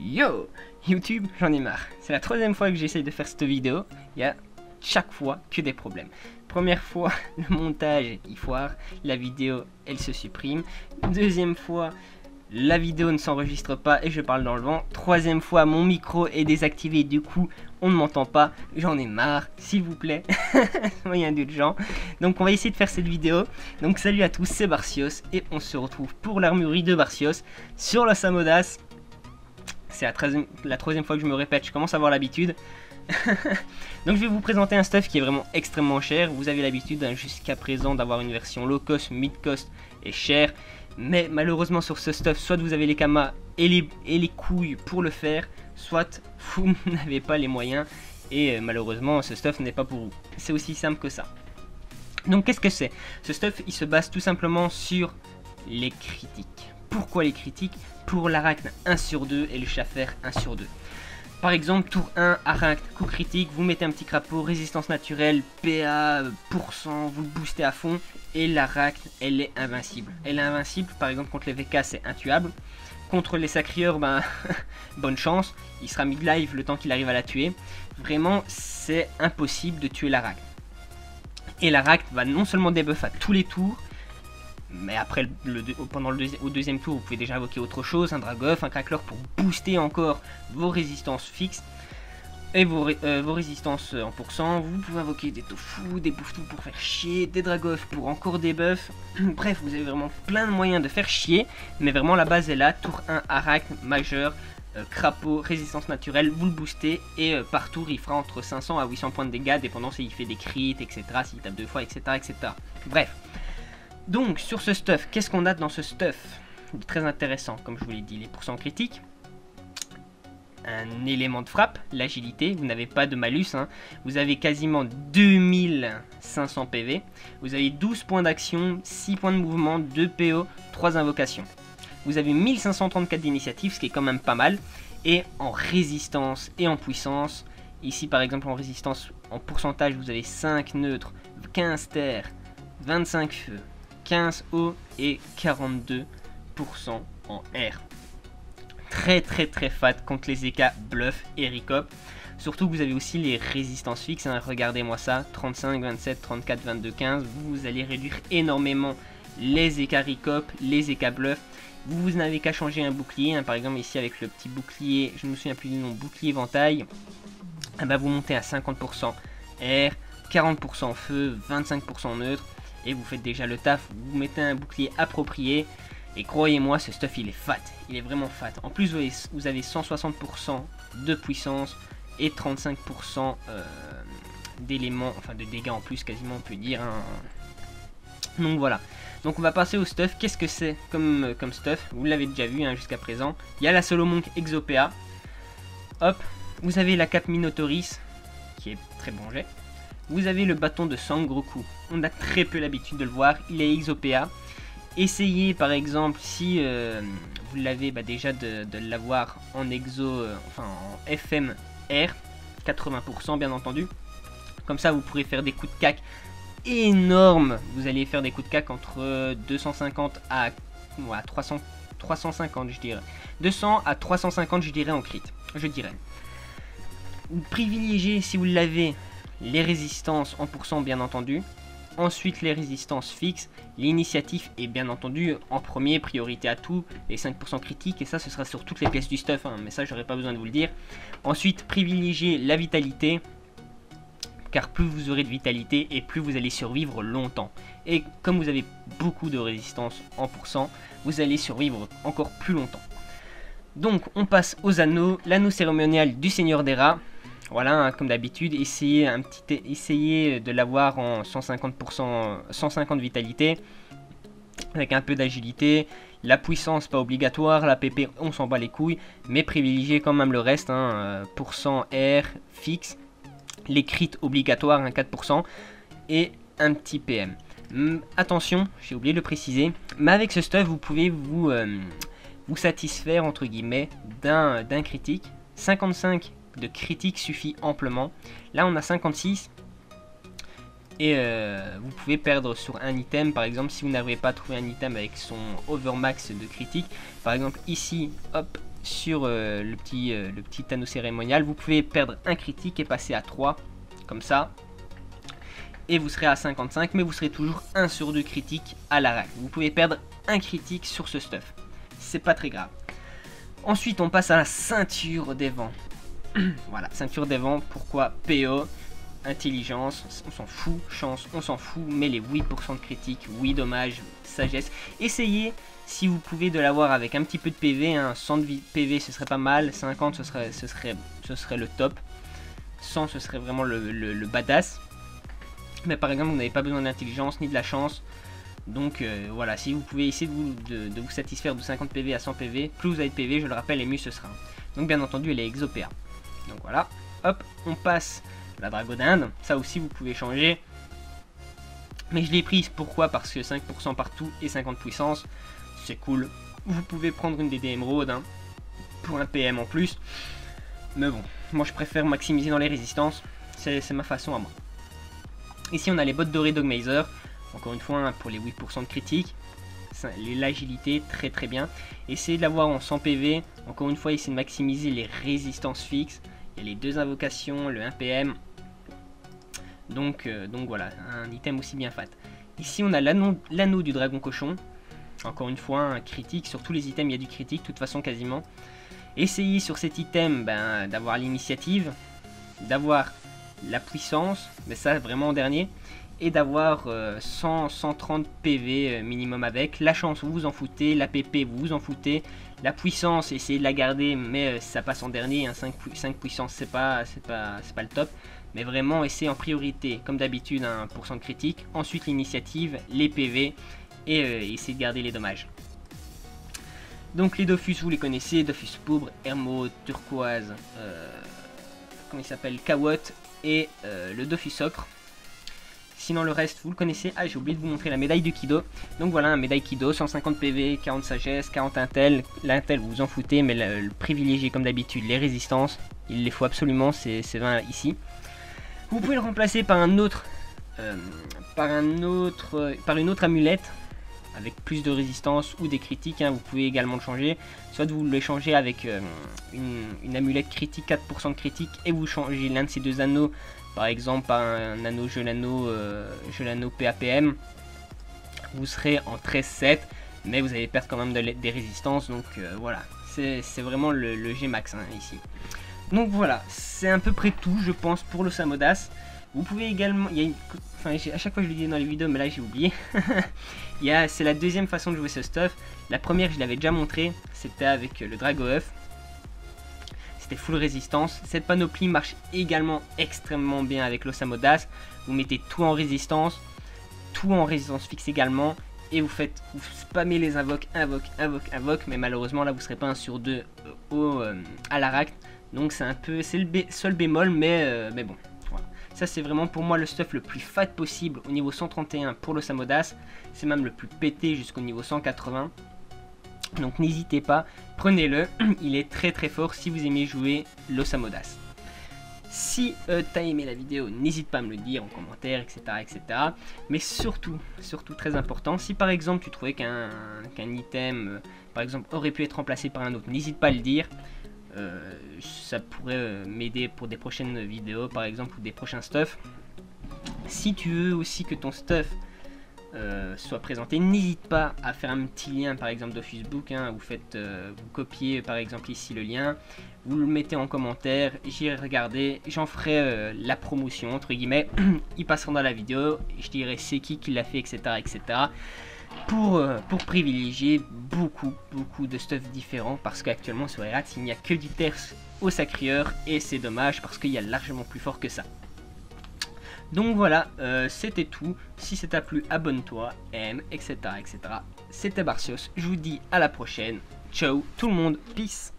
Yo YouTube, j'en ai marre. C'est la troisième fois que j'essaye de faire cette vidéo. Il y a chaque fois que des problèmes. Première fois, le montage il foire, la vidéo elle se supprime. Deuxième fois, la vidéo ne s'enregistre pas et je parle dans le vent. Troisième fois, mon micro est désactivé, du coup, on ne m'entend pas. J'en ai marre, s'il vous plaît. Moyen gens. Donc, on va essayer de faire cette vidéo. Donc, salut à tous, c'est Barcios et on se retrouve pour l'armurerie de Barcios sur la Samodas. C'est la, troisième fois que je me répète, je commence à avoir l'habitude. Donc je vais vous présenter un stuff qui est vraiment extrêmement cher. Vous avez l'habitude hein, jusqu'à présent d'avoir une version low cost, mid cost et cher. Mais malheureusement sur ce stuff, soit vous avez les les, et les couilles pour le faire, soit vous n'avez pas les moyens et euh, malheureusement ce stuff n'est pas pour vous. C'est aussi simple que ça. Donc qu'est-ce que c'est? Ce stuff il se base tout simplement sur les critiques. Pourquoi les critiques Pour l'arachne 1 sur 2 et le chaffer 1 sur 2. Par exemple, tour 1, arachne, coup critique, vous mettez un petit crapaud, résistance naturelle, PA, pourcent, vous le boostez à fond, et l'arachne, elle est invincible. Elle est invincible, par exemple, contre les VK, c'est intuable. Contre les sacrieurs, ben, bonne chance, il sera mid-live le temps qu'il arrive à la tuer. Vraiment, c'est impossible de tuer l'arachne. Et l'arachne va non seulement debuff à tous les tours, mais après, le, pendant le au deuxième tour, vous pouvez déjà invoquer autre chose, un Dragoff, un Crackler pour booster encore vos résistances fixes et vos, euh, vos résistances en pourcent. Vous pouvez invoquer des Tofu, des Bouffetous pour faire chier, des Dragoff pour encore des buffs. Bref, vous avez vraiment plein de moyens de faire chier, mais vraiment la base est là. Tour 1, Arachne, Majeur, euh, Crapaud, Résistance naturelle, vous le boostez et euh, par tour il fera entre 500 à 800 points de dégâts, dépendant s'il fait des crits, etc., s'il tape deux fois, etc., etc. Bref. Donc, sur ce stuff, qu'est-ce qu'on a dans ce stuff Très intéressant, comme je vous l'ai dit, les pourcents critiques? Un élément de frappe, l'agilité, vous n'avez pas de malus, hein. vous avez quasiment 2500 PV, vous avez 12 points d'action, 6 points de mouvement, 2 PO, 3 invocations. Vous avez 1534 d'initiative, ce qui est quand même pas mal, et en résistance et en puissance, ici par exemple en résistance, en pourcentage, vous avez 5 neutres, 15 terres, 25 feux, 15 O et 42% en R. Très très très fat contre les EK Bluff et Ricop. Surtout que vous avez aussi les résistances fixes, hein. regardez-moi ça, 35, 27, 34, 22, 15. Vous allez réduire énormément les EK Ricop, les EK Bluff. Vous, n'avez qu'à changer un bouclier, hein. par exemple ici avec le petit bouclier, je ne me souviens plus du nom, bouclier ventaille. Ah bah, vous montez à 50% R, 40% feu, 25% neutre et vous faites déjà le taf, vous mettez un bouclier approprié et croyez-moi ce stuff il est fat, il est vraiment fat. En plus vous avez, 160% de puissance et 35% euh, d'éléments, enfin de dégâts en plus quasiment on peut dire. Hein. Donc voilà. Donc on va passer au stuff. Qu'est-ce que c'est comme, euh, comme stuff? Vous l'avez déjà vu hein, jusqu'à présent. Il y a la Solomonk Exopea. Hop, vous avez la cape Minotaurus qui est très bon jet. Vous avez le bâton de Sangroku. On a très peu l'habitude de le voir. Il est XOPA. Essayez par exemple si euh, vous l'avez bah, déjà de, l'avoir en exo, euh, enfin en FMR, 80% bien entendu. Comme ça vous pourrez faire des coups de cac énormes. Vous allez faire des coups de cac entre 250 à, 300, 350 je dirais. 200 à 350 je dirais en crit. Je dirais. Privilégiez si vous l'avez les résistances en pourcent bien entendu, ensuite les résistances fixes, l'initiative est bien entendu en premier, priorité à tout, les 5% critiques, et ça ce sera sur toutes les pièces du stuff, hein, mais ça j'aurais pas besoin de vous le dire. Ensuite, privilégier la vitalité, car plus vous aurez de vitalité et plus vous allez survivre longtemps. Et comme vous avez beaucoup de résistance en pourcent, vous allez survivre encore plus longtemps. Donc on passe aux anneaux, l'anneau cérémonial du Seigneur des Rats, voilà, hein, comme d'habitude, essayez, de l'avoir en 150%, 150 vitalité, avec un peu d'agilité. La puissance, pas obligatoire. La PP, on s'en bat les couilles. Mais privilégiez quand même le reste. Hein, euh, R fixe. Les crits obligatoires, 4%. Et un petit PM. Hum, attention, j'ai oublié de le préciser. Mais avec ce stuff, vous pouvez vous, euh, vous satisfaire, entre guillemets, d'un critique. 55 de critique suffit amplement. Là, on a 56. Et euh, vous pouvez perdre sur un item, par exemple, si vous n'arrivez pas à trouver un item avec son overmax de critique. Par exemple, ici, hop, sur euh, le, petit, euh, anneau cérémonial, vous pouvez perdre un critique et passer à 3, comme ça. Et vous serez à 55, mais vous serez toujours 1 sur 2 critiques à la règle. Vous pouvez perdre un critique sur ce stuff. C'est pas très grave. Ensuite, on passe à la ceinture des vents. voilà, ceinture des vents, pourquoi PO Intelligence, on s'en fout, chance, on s'en fout, mais les 8% de critique, oui, dommage, sagesse. Essayez, si vous pouvez, de l'avoir avec un petit peu de PV, hein. 100 de PV ce serait pas mal, 50 ce serait, le top, 100 ce serait vraiment le, badass. Mais par exemple, vous n'avez pas besoin d'intelligence ni de la chance, donc euh, voilà, si vous pouvez essayer de vous, de, vous, satisfaire de 50 PV à 100 PV, plus vous avez de PV, je le rappelle, et mieux ce sera. Donc bien entendu, elle est exopéa. Donc voilà, hop, on passe la Dragodinde. Ça aussi, vous pouvez changer. Mais je l'ai prise, pourquoi? Parce que 5% partout et 50 puissance, c'est cool. Vous pouvez prendre une DD émeraude hein, pour un PM en plus. Mais bon, moi je préfère maximiser dans les résistances. C'est ma façon à moi. Ici on a les bottes dorées Dogmazer. Encore une fois, hein, pour les 8% de critique. L'agilité, très très bien. Essayez de l'avoir en 100 PV. Encore une fois, essayez de maximiser les résistances fixes. Les deux invocations, le 1 PM. Donc, euh, donc voilà, un item aussi bien fat. Ici, on a l'anneau du dragon cochon. Encore une fois, critique. Sur tous les items, il y a du critique, de toute façon, quasiment. Essayez sur cet item ben, d'avoir l'initiative, d'avoir la puissance, mais ça vraiment en dernier, et d'avoir 100, 130 PV minimum avec. La chance, vous vous en foutez, la PP, vous vous en foutez. La puissance, essayez de la garder, mais euh, ça passe en dernier. Hein, 5, 5 puissance, c'est pas, pas, pas le top. Mais vraiment, essayez en priorité, comme d'habitude, un pourcent de critique. Ensuite, l'initiative, les PV, et euh, essayez de garder les dommages. Donc les Dofus, vous les connaissez, Dofus Pourbre, Hermo, Turquoise, euh, comment il s'appelle, Kawot et le Dofus Ocre. Sinon le reste vous le connaissez. Ah j'ai oublié de vous montrer la médaille du Kido. Donc voilà un médaille Kido, 150 PV, 40 sagesse, 40 intel. L'intel vous en foutez mais le, privilégié comme d'habitude les résistances. Il les faut absolument, c'est 20 ici. Vous pouvez le remplacer par un autre, euh, par un autre, par une autre amulette avec plus de résistance ou des critiques. Hein. vous pouvez également le changer. Soit vous le changez avec euh, une, amulette critique, 4% de critique, et vous changez l'un de ces deux anneaux par exemple un anneau Gelano, euh, PAPM, vous serez en 13-7, mais vous allez perdre quand même des résistances, donc euh, voilà, c'est vraiment le, le G-Max hein, ici. Donc voilà, c'est à peu près tout, je pense, pour le Samodas. Vous pouvez également, y a enfin, à chaque fois je le dis dans les vidéos, mais là j'ai oublié. c'est la deuxième façon de jouer ce stuff. La première, je l'avais déjà montré, c'était avec le Drago full résistance. Cette panoplie marche également extrêmement bien avec l'Osamodas. Vous mettez tout en résistance, tout en résistance fixe également. Et vous faites, vous spammez les invoques, invoque, invoque, invoque. Mais malheureusement là vous serez pas un sur deux euh, au, euh, à l'aract. Donc c'est un peu, c'est le seul bémol, mais, euh, mais bon. Voilà. Ça c'est vraiment pour moi le stuff le plus fat possible au niveau 131 pour le Samodas. C'est même le plus pété jusqu'au niveau 180. Donc n'hésitez pas, prenez-le, il est très très fort si vous aimez jouer l'Osamodas. Si euh, t'as aimé la vidéo, n'hésite pas à me le dire en commentaire, etc. Mais surtout, surtout très important, si par exemple tu trouvais qu'un item, euh, par exemple, aurait pu être remplacé par un autre, n'hésite pas à le dire. Euh, ça pourrait m'aider pour des prochaines vidéos par exemple ou des prochains stuff. Si tu veux aussi que ton stuff euh, soit présenté. N'hésite pas à faire un petit lien par exemple de Facebook, hein. vous faites, euh, vous copiez par exemple ici le lien, vous le mettez en commentaire, j'irai regarder, j'en ferai euh, la promotion entre guillemets, il passera dans la vidéo, je dirai c'est qui qui l'a fait, etc. etc. Pour, privilégier beaucoup, beaucoup de stuff différents parce qu'actuellement sur Erat il n'y a que du terce au sacrieur et c'est dommage parce qu'il y a largement plus fort que ça. Donc voilà, euh, c'était tout. Si ça t'a plu, abonne-toi, aime, etc. etc. C'était Barcios. Je vous dis à la prochaine. Ciao tout le monde. Peace.